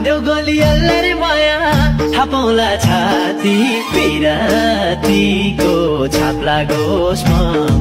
हान्देऊ गोली अल्लरी माया थापौला छाती पिरातीको छाप लागोस् ममाथि